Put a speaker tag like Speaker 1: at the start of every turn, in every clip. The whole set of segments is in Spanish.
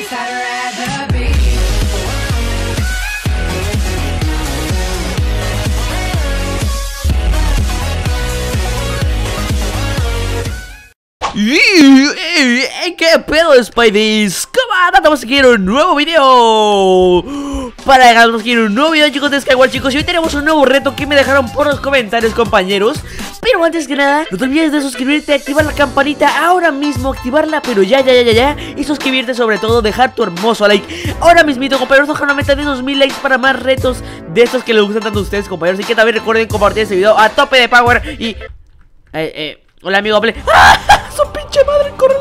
Speaker 1: place.
Speaker 2: ¿Qué pedo, Spideys? ¿Cómo andan? Estamos aquí en un nuevo video Para dejarnos aquí en un nuevo video, chicos, de Skyward, chicos Y hoy tenemos un nuevo reto que me dejaron por los comentarios, compañeros Pero antes que nada, no te olvides de suscribirte, activar la campanita ahora mismo Activarla, pero ya, ya, ya, ya, ya Y suscribirte, sobre todo, dejar tu hermoso like Ahora mismito, compañeros, ojalá una meta de 2000 likes para más retos De estos que les gustan tanto a ustedes, compañeros Así que también recuerden compartir este video a tope de power Y... Eh, eh... Hola amigo, ¡Ah! ¡Su pinche madre! ¡Córrele!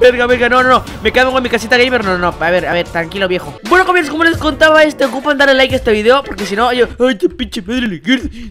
Speaker 2: Verga, verga, no, no, no. Me quedo en mi casita gamer, no, no, no A ver, a ver, tranquilo viejo. Bueno, compañeros, como les contaba, este, ocupan darle like a este video Porque si no, yo, ay, tu pinche madre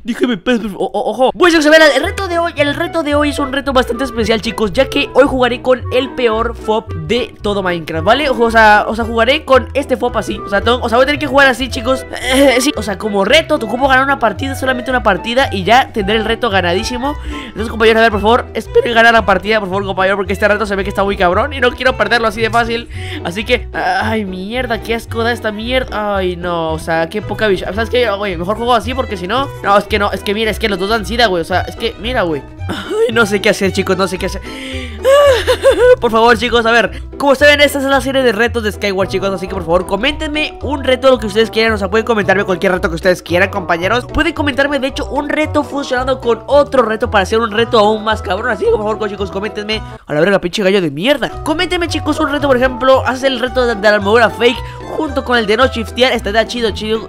Speaker 2: Déjame paz, ojo. Pues a ver, el reto de hoy, el reto de hoy es un reto bastante especial, chicos Ya que hoy jugaré con el peor FOP de todo Minecraft, ¿vale? O sea, o sea, jugaré con este FOP así. O sea, o sea voy a tener que jugar así, chicos. Sí, o sea, como reto, te ocupo ganar una partida, solamente una partida Y ya tendré el reto ganadísimo. Entonces, compañeros, a ver, por favor Espero ganar la partida, por favor, compañero Porque este reto se ve que está muy cabrón Y no quiero perderlo así de fácil. Así que, ay, mierda, qué asco da esta mierda. Ay, no, o sea, qué poca visión ¿Sabes qué? Güey, mejor juego así porque si no No, es que no, es que mira, es que los dos dan sida, güey. O sea, es que, mira, güey No sé qué hacer, chicos, no sé qué hacer. Por favor, chicos, a ver Como saben, esta es la serie de retos de Skyward, chicos Así que, por favor, coméntenme un reto Lo que ustedes quieran, o sea, pueden comentarme cualquier reto que ustedes quieran, compañeros. Pueden comentarme, de hecho, un reto fusionado con otro reto Para hacer un reto aún más cabrón Así que, por favor, chicos, coméntenme A la verga, pinche gallo de mierda. Coméntenme, chicos, un reto, por ejemplo Hacer el reto de, la armadura fake Junto con el de no shiftear Estaría chido, chido.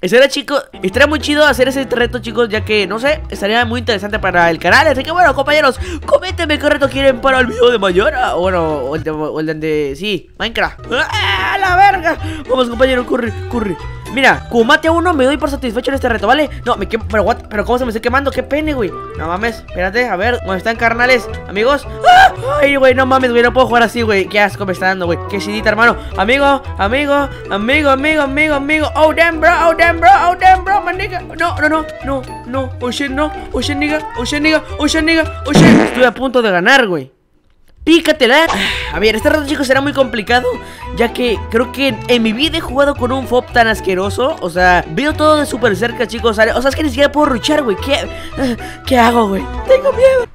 Speaker 2: Estaría, chico, estaría muy chido hacer ese reto, chicos Ya que, no sé, estaría muy interesante para el canal. Así que, bueno, compañeros, coméntenme qué reto quieren para el video de mañana. Bueno, o el de, o el de, sí, Minecraft. ¡Ah, la verga! Vamos, compañero, corre, corre Mira, como a uno, me doy por satisfecho en este reto, ¿vale? No, me quemo, pero what, pero cómo se me está quemando, qué pene, güey. No mames, espérate, a ver, ¿dónde están carnales? Amigos. ¡Ah! Ay, güey, no mames, güey, no puedo jugar así, güey. Qué asco me está dando, güey, qué sidita, hermano. Amigo, amigo, amigo, amigo, amigo, amigo. Oh, damn, bro, oh, damn, bro, oh, damn, bro, man, nigga. No, no, no, no, no, oh, shit, no Oh, shit, nigga, oh, shit, nigga, oh, shit, nigga, oh, shit. Estuve a punto de ganar, güey. Pícatela. A ver, este rato chicos será muy complicado Ya que creo que en mi vida he jugado con un FOB tan asqueroso O sea, veo todo de súper cerca chicos O sea, es que ni siquiera puedo ruchar, güey ¿Qué, ¿Qué hago, güey? Tengo miedo.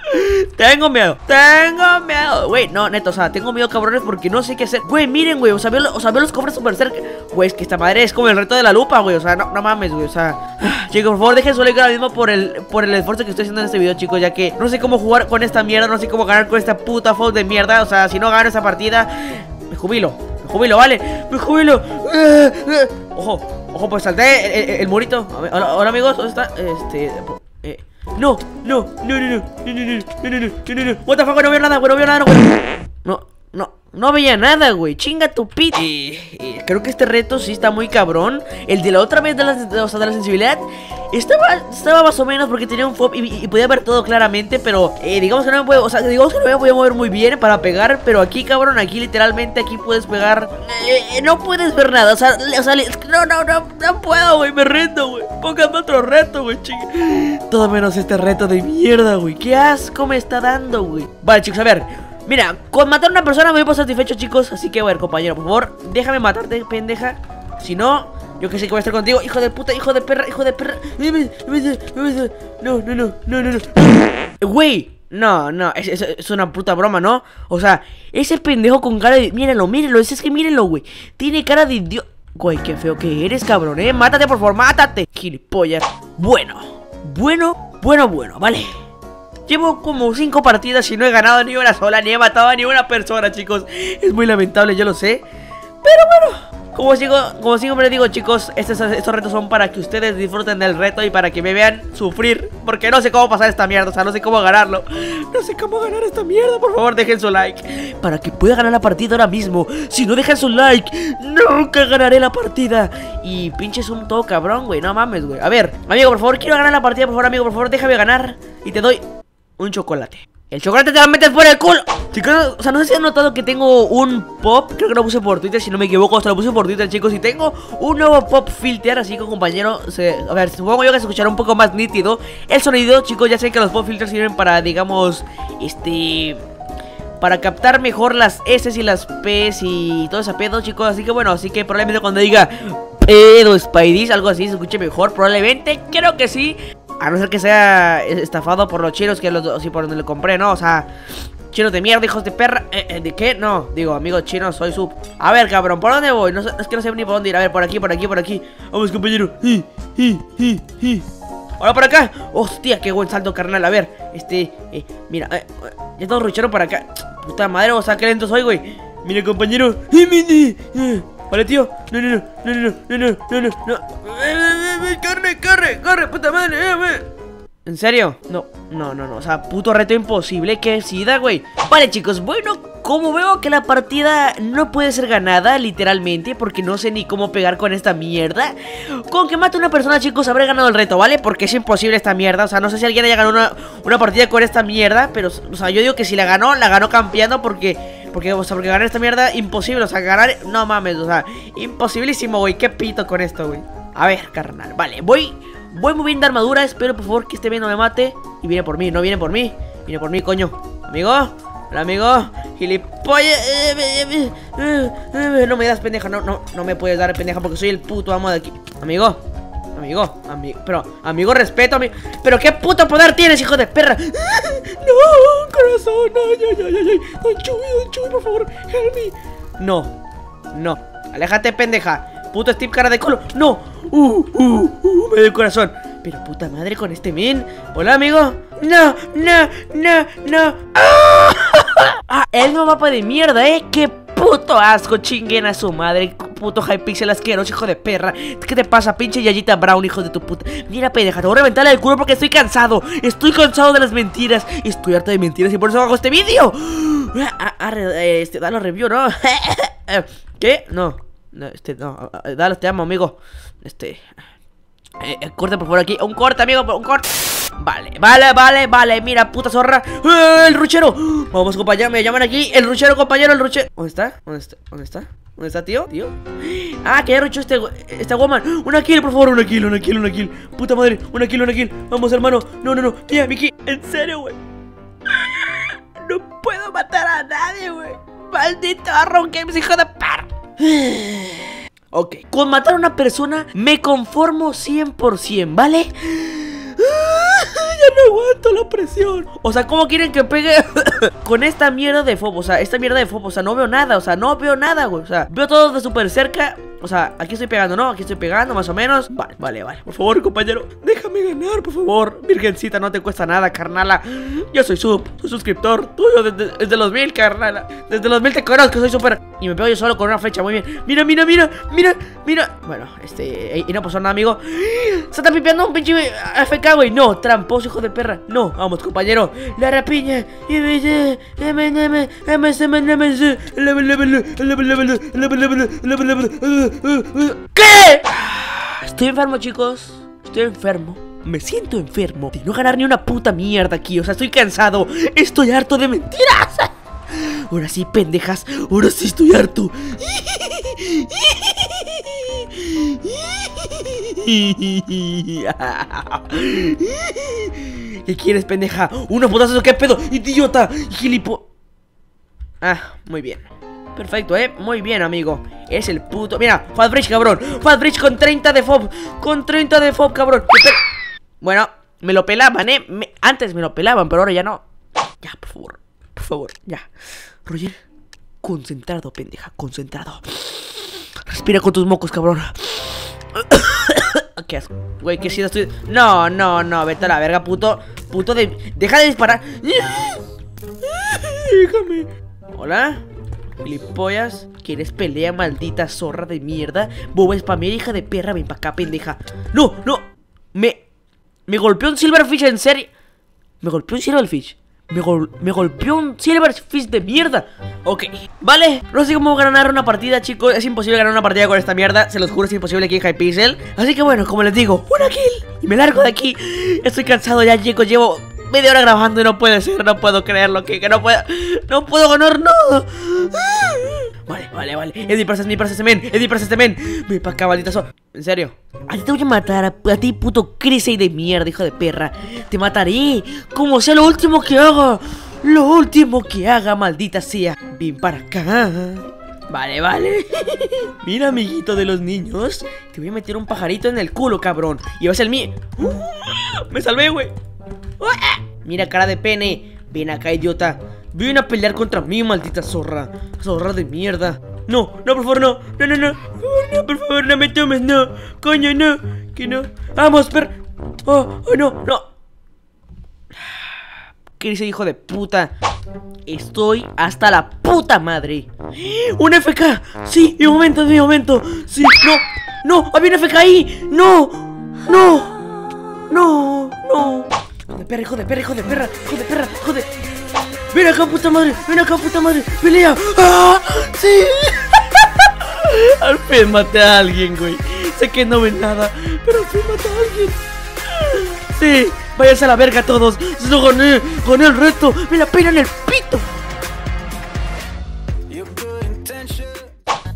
Speaker 2: Tengo miedo Tengo miedo. Güey, no, neto, o sea, tengo miedo cabrones porque no sé qué hacer. Güey, miren, güey, o sea, veo, o sea, veo los cofres súper cerca. Güey, es que esta madre es como el reto de la lupa, güey O sea, no, no mames, güey, o sea Chicos, por favor, dejen su like ahora mismo por el, por el esfuerzo que estoy haciendo en este video, chicos Ya que no sé cómo jugar con esta mierda No sé cómo ganar con esta puta FOB de mierda O sea, si no gano esa partida Me jubilo, me jubilo, ¿vale? Me jubilo Ojo, ojo, pues salté el, morito hola, amigos, ¿dónde está? Este... Eh, no, no, no, no, no, no, no, no, no, no, no, no, What the fuck, no veo nada, güey, no veo nada, güey No, no, no veía nada, güey. Chinga tu pit. Y, creo que este reto sí está muy cabrón. El de la otra vez de la, sensibilidad estaba, estaba más o menos porque tenía un FOB y, podía ver todo claramente. Pero eh, digamos que no me puedo, o sea, digamos que no me voy a mover muy bien para pegar. Pero aquí, cabrón, aquí literalmente aquí puedes pegar. Eh, no puedes ver nada. O sea, o sea no, no, no, no puedo, güey. Me rento, güey. Póngame otro reto, güey, chinga. Todo menos este reto de mierda, güey. Qué asco me está dando, güey. Vale, chicos, a ver. Mira, con matar a una persona me voy por satisfecho, chicos Así que, a ver, compañero, por favor, déjame matarte, pendeja. Si no, yo que sé que voy a estar contigo Hijo de puta, hijo de perra, hijo de perra. No, no, no, no, no, no Güey, no, no, es, una puta broma, ¿no? O sea, ese pendejo con cara de... Míralo, míralo, es, es que mírenlo, güey. Tiene cara de idiota Güey, qué feo que eres, cabrón, ¿eh? Mátate, por favor, mátate. Gilipollas. Bueno, bueno, bueno, bueno, vale Llevo como 5 partidas y no he ganado ni una sola, ni he matado a ni una persona, chicos. Es muy lamentable, yo lo sé. Pero bueno, como, sigo, como siempre digo, chicos, estos, estos retos son para que ustedes disfruten del reto y para que me vean sufrir. Porque no sé cómo pasar esta mierda, o sea, no sé cómo ganarlo. No sé cómo ganar esta mierda, por favor, dejen su like. Para que pueda ganar la partida ahora mismo. Si no dejan su like, nunca ganaré la partida. Y pinches un todo cabrón, güey, no mames, güey. A ver, amigo, por favor, quiero ganar la partida, por favor, amigo, por favor, déjame ganar. Y te doy un chocolate. El chocolate te lo metes por el culo. Chicos, o sea, no sé si han notado que tengo un pop. Creo que lo puse por Twitter, si no me equivoco. O lo puse por Twitter, chicos. Y tengo un nuevo pop filter. Así que, compañero, a ver, supongo yo que se escuchará un poco más nítido el sonido. Chicos, ya sé que los pop filters sirven para, digamos, este para captar mejor las S y las P's y todo ese pedo, chicos. Así que bueno, así que probablemente cuando diga pedo Spidey, algo así, se escuche mejor. Probablemente, creo que sí. A no ser que sea estafado por los chinos que los, sí, por donde lo compré, ¿no? O sea, chinos de mierda, hijos de perra. Eh, eh, ¿De qué? No, digo, amigos chinos, soy sub. A ver, cabrón, ¿por dónde voy? No, es que no sé ni por dónde ir. A ver, por aquí, por aquí, por aquí. Vamos, compañero. Ahora por acá. Hostia, qué buen salto, carnal. A ver, este, eh, mira, eh, ya todos rucharon para acá. Puta madre, o sea, qué lento soy, güey. Mira, compañero. Vale, tío. No, no, no, no, no, no, no, no, no, no. Corre, corre, corre, puta madre. ¿En serio? No, no, no, no. O sea, puto reto imposible que da, güey. Vale, chicos, bueno, como veo que la partida no puede ser ganada, literalmente, porque no sé ni cómo pegar con esta mierda. Con que mate a una persona, chicos, habré ganado el reto, ¿vale? Porque es imposible esta mierda. O sea, no sé si alguien haya ganado una, partida con esta mierda, pero, o sea, yo digo que si la ganó, la ganó campeando porque... Porque, o sea, porque ganar esta mierda, imposible, o sea, ganar, no mames, o sea, imposibilísimo, güey, qué pito con esto, güey A ver, carnal, vale, voy, voy muy bien de armadura, espero por favor que este bien no me mate. Y viene por mí, no viene por mí, viene por mí, coño. Amigo, hola amigo, gilipollas No me das pendeja, no, no, no me puedes dar pendeja porque soy el puto amo de aquí. Amigo, amigo, amigo, pero, amigo, respeto, amigo Pero qué puto poder tienes, hijo de perra. No, corazón, ay, ay, ay, ay Don Chuy, Don Chuy, por favor, help me. No, no, aléjate, pendeja. Puto Steve cara de colo, no Uh, uh, uh, me doy el corazón. Pero puta madre con este men. Hola amigo. No, no, no, no. Ah, el nuevo mapa de mierda, eh. Qué puto asco, chinguen a su madre. Puto Hypixel asqueroso, hijo de perra. ¿Qué te pasa, pinche Yayita Brown, hijo de tu puta? Mira, pendeja, te voy a reventarle el culo porque estoy cansado. Estoy cansado de las mentiras. Estoy harto de mentiras y por eso hago este vídeo. Ah, ah, Este, dale review, ¿no? ¿Qué? No, este, no Dale, te amo, amigo. Este... Eh, eh, corte por favor aquí. Un corte, amigo, un corte. Vale, vale, vale, vale Mira, puta zorra. ¡Eh, ¡El ruchero! Vamos, compañero, me llaman aquí. El ruchero, compañero, el ruchero ¿Dónde está? ¿Dónde está? ¿Dónde está? ¿Dónde está, tío? ¿Tío? Ah, que ya ruchó este, esta woman. Una kill, por favor, una kill, una kill, una kill. Puta madre, una kill, una kill. Vamos, hermano. No, no, no. Tía, Miki En serio, güey. No puedo matar a nadie, güey. Maldito Arron Games, hijo de par Ok, con matar a una persona me conformo 100%, ¿vale? Ya no aguanto la presión. O sea, ¿cómo quieren que pegue con esta mierda de fobo? O sea, esta mierda de fobo, o sea, no veo nada O sea, no veo nada, güey. O sea, veo todo de súper cerca. O sea, aquí estoy pegando, ¿no? Aquí estoy pegando, más o menos. Vale, vale, vale. Por favor, compañero Déjame ganar, por favor. Virgencita, no te cuesta nada, carnala. Yo soy sub, soy suscriptor. Tuyo desde, los mil, carnala. Desde los mil te conozco, soy súper Y me pego yo solo con una flecha, muy bien Mira, mira, mira, mira, mira Bueno, este... Y no pasó nada, amigo Se está pipeando un pinche AFK, güey No, tramposo, hijo de perra No, vamos, compañero La rapiña ¿Qué? Estoy enfermo, chicos. Estoy enfermo. Me siento enfermo de no ganar ni una puta mierda aquí. O sea, estoy cansado. Estoy harto de mentiras. Ahora sí, pendejas. Ahora sí estoy harto. ¿Qué quieres, pendeja? ¿Unos putazos qué pedo? ¡Idiota! ¡Gilipo! Ah, muy bien. Perfecto, ¿eh? Muy bien, amigo Es el puto... Mira, Fatbridge, cabrón Fatbridge con 30 de FOB Con 30 de FOB, cabrón Bueno, me lo pelaban, ¿eh? Antes me lo pelaban, pero ahora ya no Ya, por favor Por favor, ya. Roger Concentrado, pendeja Concentrado. Respira con tus mocos, cabrón. ¿Qué asco? Güey, ¿qué si estoy...? No, no, no Vete a la verga, puto. Puto de... Deja de disparar. Déjame. Hola Gilipollas, ¿quieres pelea, maldita zorra de mierda? Boba mi hija de perra, ven pa' acá, pendeja. ¡No, no! Me... Me golpeó un Silverfish, en serio. Me golpeó un Silverfish me, golpeó un Silverfish de mierda. Ok, vale. No sé cómo ganar una partida, chicos. Es imposible ganar una partida con esta mierda. Se los juro, es imposible aquí en Hypixel Así que bueno, como les digo, una kill. Y me largo de aquí. Estoy cansado ya, chicos. Llevo media hora grabando y no puede ser, no puedo creerlo, que, que no puedo, no puedo ganar nada. Vale, vale, vale. Eddie, para mi para men. Eddie, para este men. Ven para acá, maldita En serio. A ti te voy a matar, a, ti, puto Crisey de mierda, hijo de perra. Te mataré. Como sea lo último que haga. Lo último que haga, maldita sea. Ven para acá. Vale, vale. Mira, amiguito de los niños. Te voy a meter un pajarito en el culo, cabrón. Y va a ser el mío. ¡Uh! me salvé, güey. Mira, cara de pene. Ven acá, idiota. Viene a pelear contra mí, maldita zorra. Zorra de mierda. No, no, por favor, no. No, no, no. No, por favor, no me tomes, no. Coño, no. Que no. Vamos, per. Oh, oh, no, no. ¿Qué dice, hijo de puta? Estoy hasta la puta madre. ¡Un FK! Sí, mi momento, mi momento. Sí, no. No, había un FK ahí. No. No. No. No. Hijo de perra, hijo de perra, hijo de perra, hijo de perra, hijo de. Ven acá, puta madre, ven acá, puta madre, pelea. ¡Ah! ¡Sí! al fin maté a alguien, güey. Sé que no ven nada, pero al fin maté a alguien. Sí, váyanse a la verga todos. Yo gané, gané el reto. Me la pena en el pito.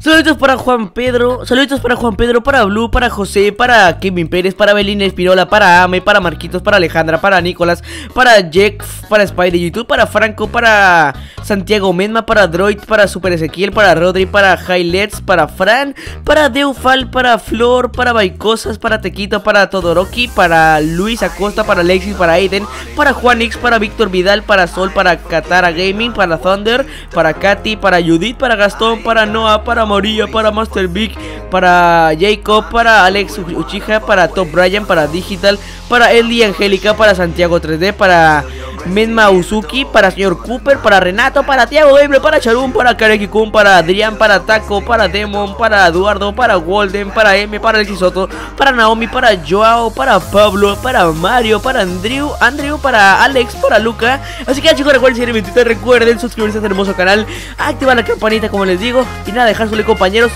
Speaker 2: Saludos para Juan Pedro, saludos para Juan Pedro, para Blue, para José, para Kevin Pérez, para Belina Espirola, para Ame, para Marquitos, para Alejandra, para Nicolás, para Jack, para Spider YouTube, para Franco, para Santiago Menma, para Droid, para Super Ezequiel, para Rodri, para Highlights, para Fran, para Deufal, para Flor, para Baicosas, para Tequito, para Todoroki, para Luis Acosta, para Alexis, para Aiden, para Juanix, para Víctor Vidal, para Sol, para Katara Gaming, para Thunder, para Katy, para Judith, para Gastón, para Noah, para Para Master Big, para Jacob, para Alex Uchiha, para Top Brian, para Digital, para Ellie Angélica, para Santiago 3D, para Menma Uzuki, para Señor Cooper, para Renato, para Tiago Gabriel, para Charum, para Kareki Kun, para Adrián, para Taco, para Demon, para Eduardo, para Golden, para M, para Alexis Soto, para Naomi, para Joao, para Pablo, para Mario, para Andrew, Andrew, para Alex, para Luca. Así que chicos, recuerden seguirme en Twitter, recuerden suscribirse a este hermoso canal, activar la campanita como les digo, y nada, dejar su like compañeros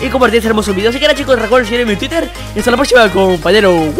Speaker 2: y compartir este hermoso video. Así que nada chicos, recuerden seguirme en Twitter y hasta la próxima compañero.